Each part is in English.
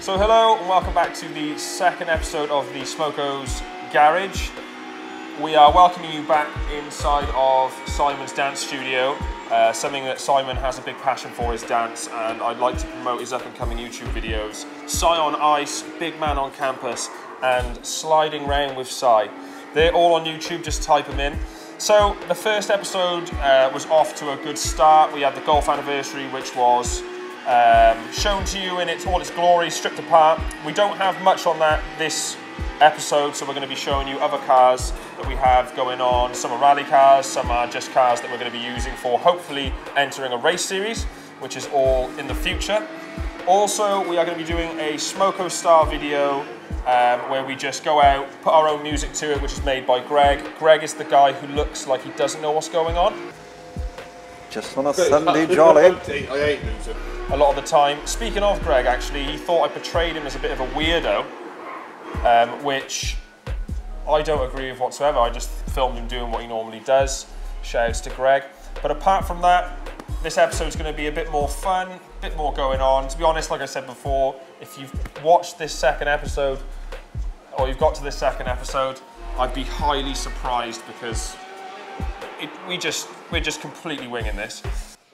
So hello and welcome back to the second episode of the SmokeHoes Garage. We are welcoming you back inside of Simon's dance studio. Uh, something that Simon has a big passion for is dance and I'd like to promote his up and coming YouTube videos. Cy on Ice, Big Man on Campus and Sliding Round with Cy. They're all on YouTube, just type them in. So the first episode uh, was off to a good start. We had the golf anniversary which was um, shown to you in its all its glory, stripped apart. We don't have much on that this episode, so we're going to be showing you other cars that we have going on. Some are rally cars, some are just cars that we're going to be using for hopefully entering a race series, which is all in the future. Also, we are going to be doing a SmokeHoes Star video um, where we just go out, put our own music to it, which is made by Greg. Greg is the guy who looks like he doesn't know what's going on. Just on a Sunday jolly. I hate losing. a lot of the time. Speaking of Greg, actually, he thought I portrayed him as a bit of a weirdo, um, which I don't agree with whatsoever. I just filmed him doing what he normally does. Shouts to Greg. But apart from that, this episode's going to be a bit more fun, a bit more going on. To be honest, like I said before, if you've watched this second episode, or you've got to this second episode, I'd be highly surprised because it, we just we're just completely winging this.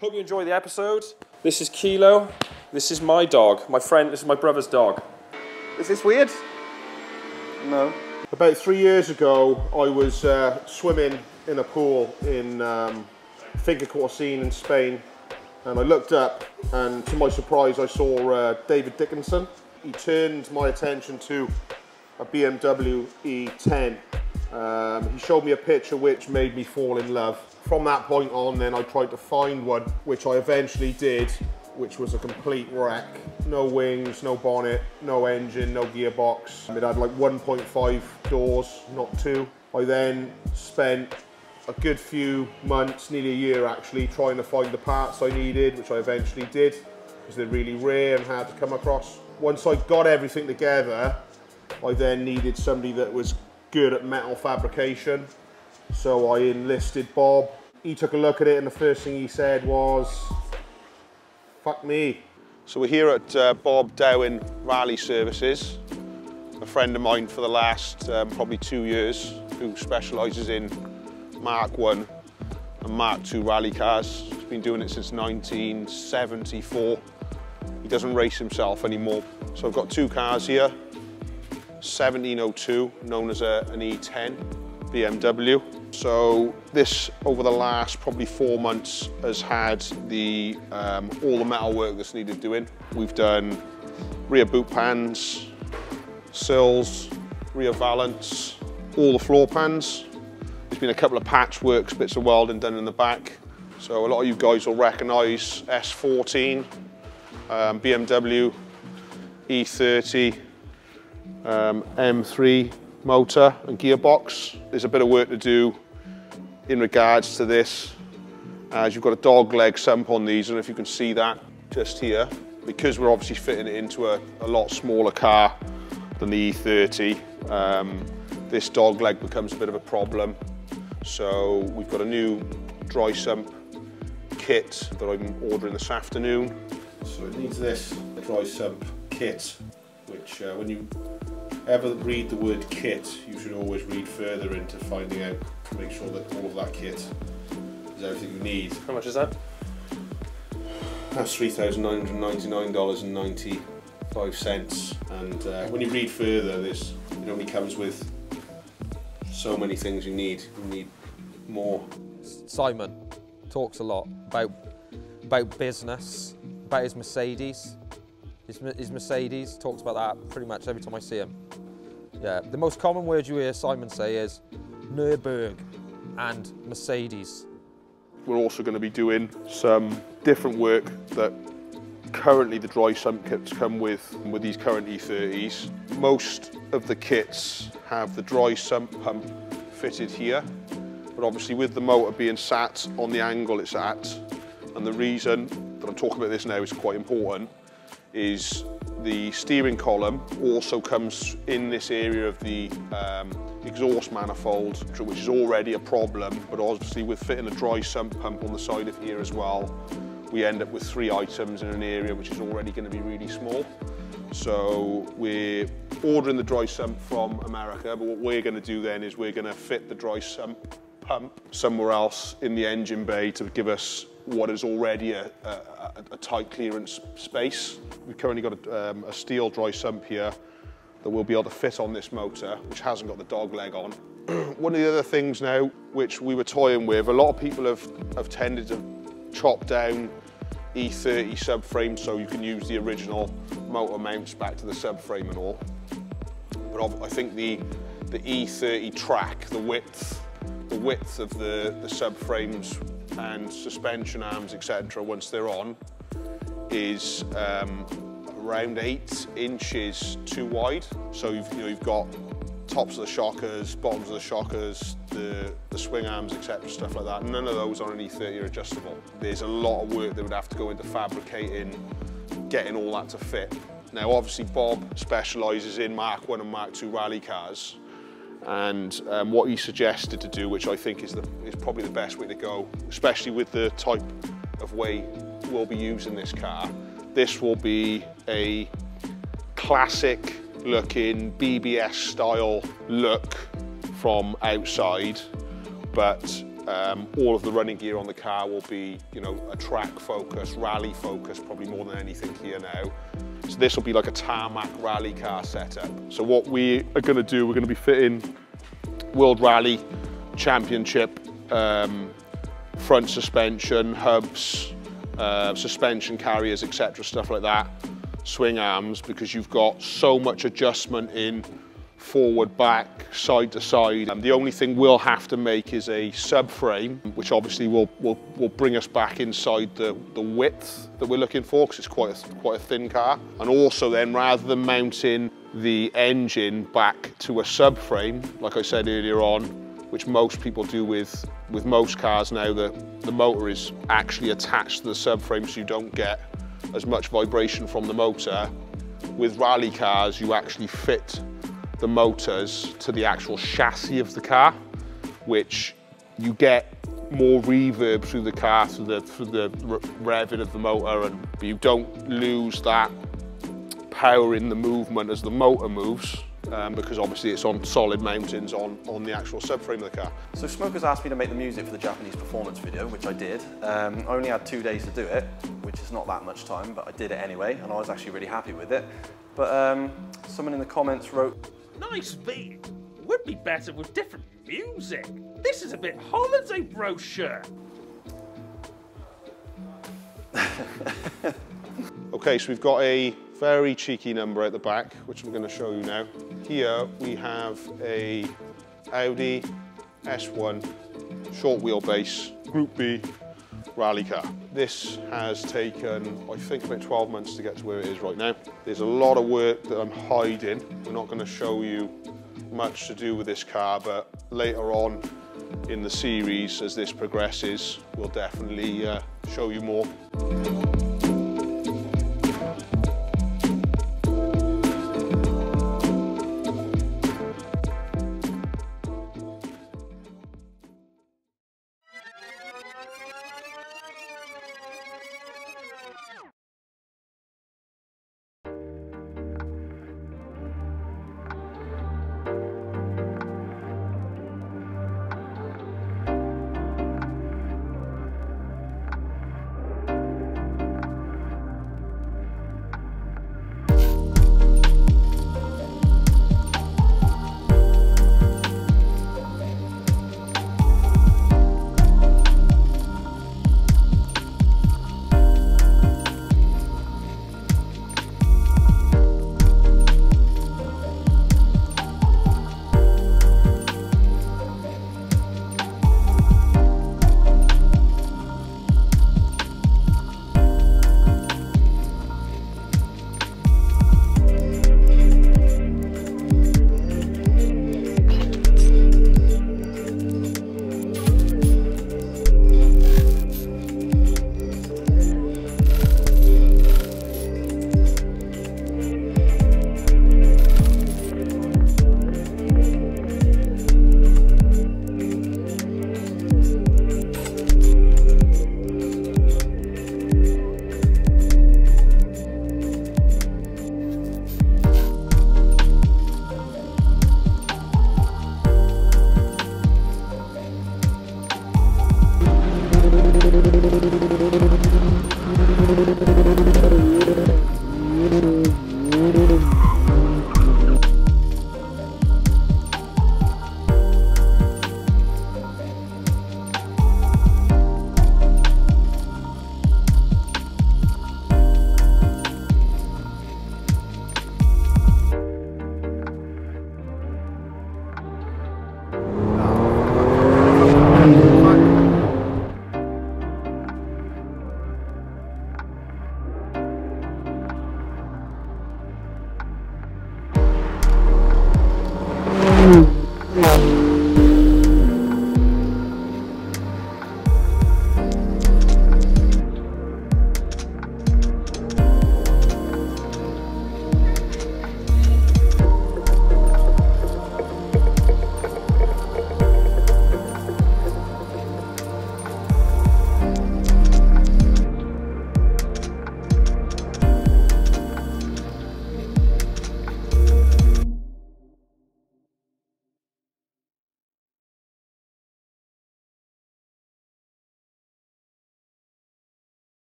Hope you enjoy the episode. This is Kilo. This is my dog. My friend. This is my brother's dog. Is this weird? No. About three years ago, I was uh, swimming in a pool in um, Finca Corsine in Spain, and I looked up, and to my surprise, I saw uh, David Dickinson. He turned my attention to a BMW E10. Um, he showed me a picture which made me fall in love. From that point on, then I tried to find one, which I eventually did, which was a complete wreck. No wings, no bonnet, no engine, no gearbox. It had like 1.5 doors, not two. I then spent a good few months, nearly a year actually, trying to find the parts I needed, which I eventually did, because they're really rare and hard to come across. Once I got everything together, I then needed somebody that was good at metal fabrication. So I enlisted Bob. He took a look at it and the first thing he said was, fuck me. So we're here at uh, Bob Dowin Rally Services, a friend of mine for the last um, probably two years who specialises in Mark 1 and Mark 2 rally cars. He's been doing it since 1974. He doesn't race himself anymore. So I've got two cars here, 1702, known as a, an E10 BMW. So this, over the last probably four months, has had the um, all the metal work that's needed doing. We've done rear boot pans, sills, rear valance, all the floor pans. There's been a couple of patchworks, bits of welding done in the back. So a lot of you guys will recognise S14, um, BMW E30, um, M3 motor and gearbox. There's a bit of work to do in regards to this as you've got a dog leg sump on these and if you can see that just here because we're obviously fitting it into a, a lot smaller car than the E30 um, this dog leg becomes a bit of a problem so we've got a new dry sump kit that I'm ordering this afternoon so it needs this dry sump kit which uh, when you ever read the word kit, you should always read further into finding out to make sure that all of that kit is everything you need. How much is that? That's $3,999.95 and uh, when you read further this it only comes with so many things you need. You need more. Simon talks a lot about about business, about his Mercedes. His, his Mercedes talks about that pretty much every time I see him. Yeah, the most common word you hear Simon say is Nürburg and Mercedes. We're also going to be doing some different work that currently the dry sump kits come with with these current E30s. Most of the kits have the dry sump pump fitted here, but obviously with the motor being sat on the angle it's at, and the reason that I'm talking about this now is quite important, is the steering column also comes in this area of the um, exhaust manifold, which is already a problem, but obviously with fitting a dry sump pump on the side of here as well, we end up with three items in an area which is already going to be really small. So we're ordering the dry sump from America, but what we're to do then is we're to fit the dry sump pump somewhere else in the engine bay to give us what is already a, a, a tight clearance space. We've currently got a, um, a steel dry sump here that we'll be able to fit on this motor, which hasn't got the dog leg on. One of the other things now, which we were toying with, a lot of people have, have tended to chop down E30 subframe so you can use the original motor mounts back to the subframe and all. But I think the, the E30 track, the width, the width of the, the subframes and suspension arms, etc., once they're on, is um, around eight inches too wide. So you've, you know, you've got tops of the shockers, bottoms of the shockers, the, the swing arms, etc., stuff like that. None of those on an E30 are adjustable. There's a lot of work that would have to go into fabricating, getting all that to fit. Now, obviously, Bob specialises in Mark 1 and Mark 2 rally cars, and um, what he suggested to do, which I think is, the, is probably the best way to go, especially with the type of way we'll be using this car. This will be a classic looking BBS style look from outside, but um, all of the running gear on the car will be, you know, a track focus, rally focus, probably more than anything here now. So this will be like a tarmac rally car setup. So what we are going to do, we're going to be fitting World Rally Championship um, front suspension, hubs, uh, suspension carriers, etc., stuff like that, swing arms, because you've got so much adjustment in forward, back, side to side. And the only thing we'll have to make is a subframe, which obviously will, will, will bring us back inside the, the width that we're looking for, because it's quite a, quite a thin car. And also then, rather than mounting the engine back to a subframe, like I said earlier on, which most people do with, with most cars now, the, the motor is actually attached to the subframe so you don't get as much vibration from the motor. With rally cars, you actually fit the motors to the actual chassis of the car, which you get more reverb through the car, through the, through the revving of the motor, and you don't lose that power in the movement as the motor moves. Um, because obviously it's on solid mountains on, on the actual subframe of the car. So SmokeHoes asked me to make the music for the Japanese performance video, which I did. Um, I only had two days to do it, which is not that much time, but I did it anyway, and I was actually really happy with it. But um, someone in the comments wrote, Nice beat. Would be better with different music. This is a bit holiday brochure. okay, so we've got a very cheeky number at the back, which I'm going to show you now. Here we have a Audi S1 short wheelbase Group B rally car. This has taken, I think, about 12 months to get to where it is right now. There's a lot of work that I'm hiding. We're not going to show you much to do with this car, but later on in the series, as this progresses, we'll definitely uh, show you more.